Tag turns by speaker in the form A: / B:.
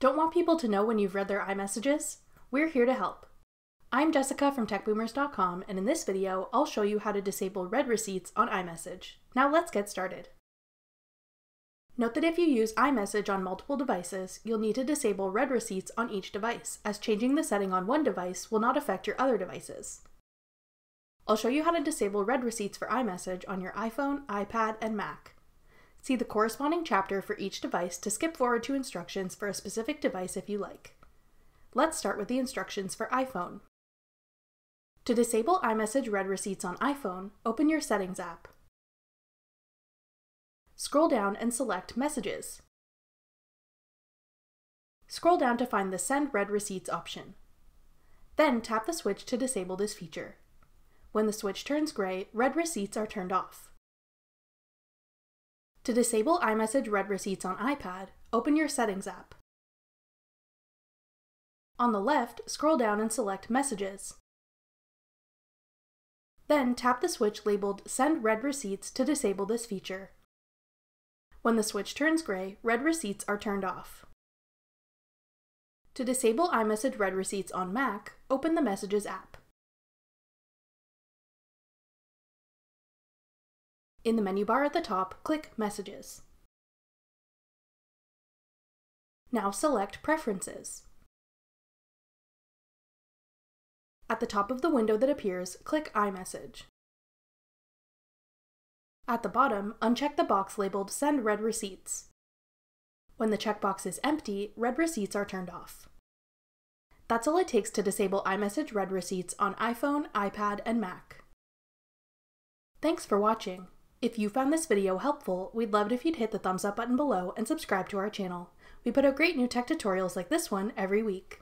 A: Don't want people to know when you've read their iMessages? We're here to help. I'm Jessica from TechBoomers.com, and in this video, I'll show you how to disable read receipts on iMessage. Now let's get started. Note that if you use iMessage on multiple devices, you'll need to disable read receipts on each device, as changing the setting on one device will not affect your other devices. I'll show you how to disable read receipts for iMessage on your iPhone, iPad, and Mac. See the corresponding chapter for each device to skip forward to instructions for a specific device if you like. Let's start with the instructions for iPhone. To disable iMessage read receipts on iPhone, open your Settings app. Scroll down and select Messages. Scroll down to find the Send Read Receipts option. Then tap the switch to disable this feature. When the switch turns gray, read receipts are turned off. To disable iMessage read receipts on iPad, open your Settings app. On the left, scroll down and select Messages. Then tap the switch labeled Send Read Receipts to disable this feature. When the switch turns gray, read receipts are turned off. To disable iMessage read receipts on Mac, open the Messages app. In the menu bar at the top, click Messages. Now select Preferences. At the top of the window that appears, click iMessage. At the bottom, uncheck the box labeled Send Read Receipts. When the checkbox is empty, read receipts are turned off. That's all it takes to disable iMessage read receipts on iPhone, iPad, and Mac. Thanks for watching. If you found this video helpful, we'd love it if you'd hit the thumbs up button below and subscribe to our channel. We put out great new tech tutorials like this one every week.